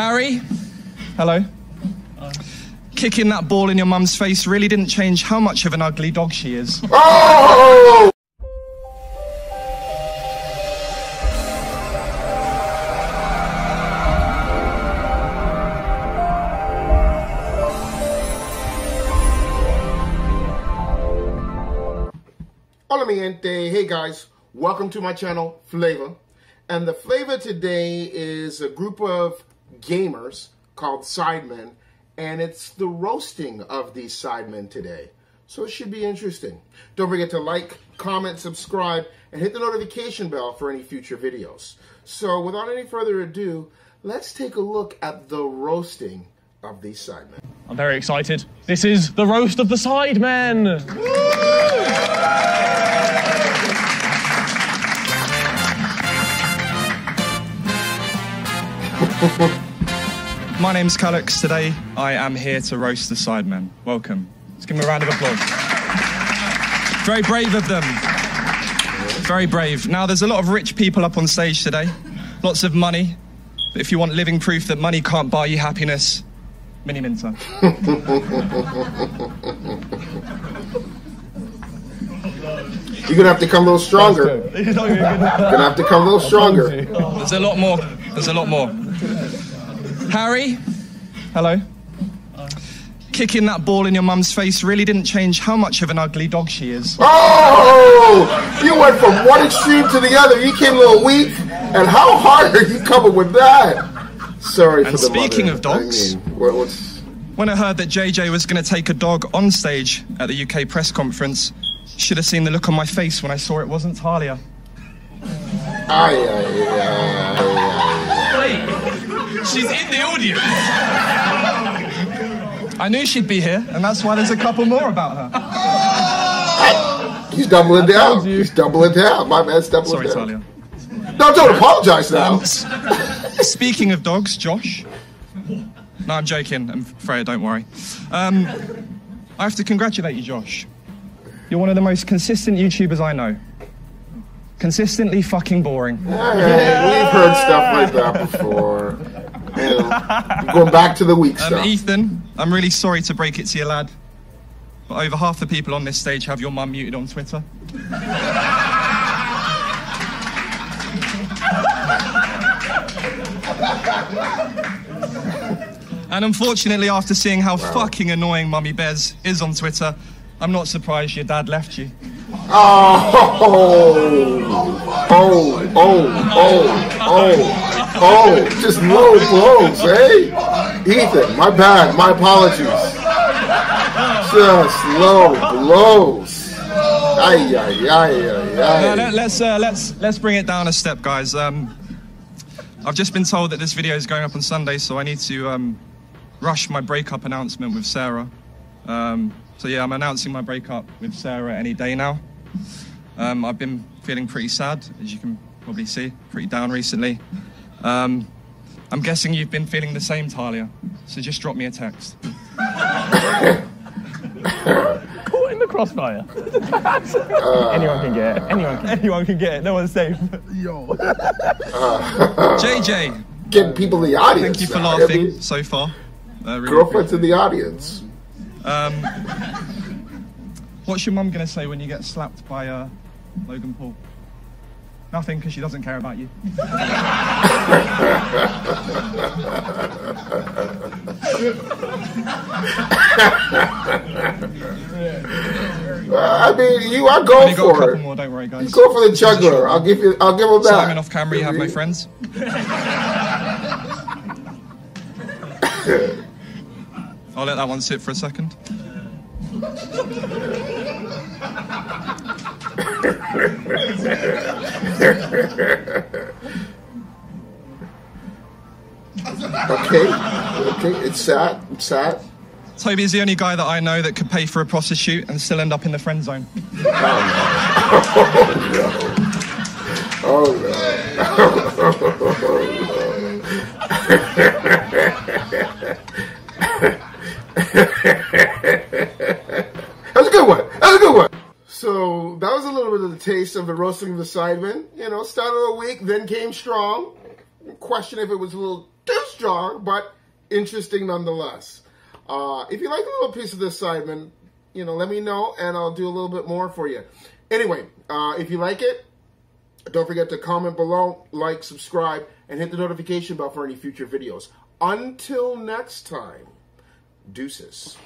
Harry? Hello. Kicking that ball in your mum's face really didn't change how much of an ugly dog she is. Oh! Hola mi gente. Hey guys, welcome to my channel, Phlava. And the flavor today is a group of gamers called Sidemen, and it's the roasting of these Sidemen today. So it should be interesting. Don't forget to like, comment, subscribe, and hit the notification bell for any future videos. So without any further ado, let's take a look at the roasting of these Sidemen. I'm very excited. This is the roast of the Sidemen. My name's Callux. Today I am here to roast the Sidemen. Welcome. Let's give them a round of applause. Very brave of them. Very brave. Now, there's a lot of rich people up on stage today, lots of money. But if you want living proof that money can't buy you happiness, Mini Minter. You're gonna have to come a little stronger. It's not even good. Gonna have to come a little stronger. There's a lot more. There's a lot more. Harry? Hello. Kicking that ball in your mum's face really didn't change how much of an ugly dog she is. Oh! You went from one extreme to the other. You came a little weak. And how hard are you coming with that? Sorry for And the speaking mother. of dogs- I mean, what, what's... When I heard that JJ was going to take a dog on stage at the UK press conference, should have seen the look on my face when I saw it wasn't Talia. Ay, ay, ay, ay. She's in the audience. I knew she'd be here, and that's why there's a couple more about her. He's doubling down. told you. He's doubling down. My man's doubling Sorry, down. Talia. No, don't apologize now. Um, speaking of dogs, Josh. No, I'm joking. I'm Freya, don't worry. Um, I have to congratulate you, Josh. You're one of the most consistent YouTubers I know. Consistently fucking boring. Hey, we've heard stuff like that before. You know, going back to the weak Um, stuff. Ethan, I'm really sorry to break it to you, lad. But over half the people on this stage have your mum muted on Twitter. And unfortunately, after seeing how fucking annoying Mummy Bez is on Twitter, I'm not surprised your dad left you. Oh, oh, oh, oh, oh, oh, oh. just low blows, eh? Ethan, my bad, my apologies. Just low blows. Ay, ay, ay, ay, ay. let, us uh, let's let's bring it down a step, guys. Um, I've just been told that this video is going up on Sunday, so I need to um, rush my breakup announcement with Sarah. Um, so yeah, I'm announcing my breakup with Sarah any day now. Um, I've been feeling pretty sad, as you can probably see, pretty down recently. Um, I'm guessing you've been feeling the same, Talia. So just drop me a text. Caught in the crossfire. anyone can get it. Anyone can, anyone can get it. No one's safe. Yo JJ, Getting people in the audience. thank you for now. I laughing mean, so far. Uh, really Girlfriends in the audience. Um, what's your mum gonna say when you get slapped by uh, Logan Paul? Nothing, because she doesn't care about you. I mean, you are going Only got a for couple it. more, don't worry, guys. Go for the juggler. I'll give you. I'll give him that. Simon off camera, you have my friends. I'll let that one sit for a second. Okay. Okay. It's sad. It's sad. Toby is the only guy that I know that could pay for a prostitute and still end up in the friend zone. Oh no. That's a good one. That was a good one. So that was a little bit of the taste of the roasting of the Sidemen. You know, started a weak, then came strong. Question if it was a little too strong, but interesting nonetheless. Uh, if you like a little piece of this Sidemen, you know, let me know and I'll do a little bit more for you. Anyway, uh, if you like it, don't forget to comment below, like, subscribe, and hit the notification bell for any future videos. Until next time, deuces.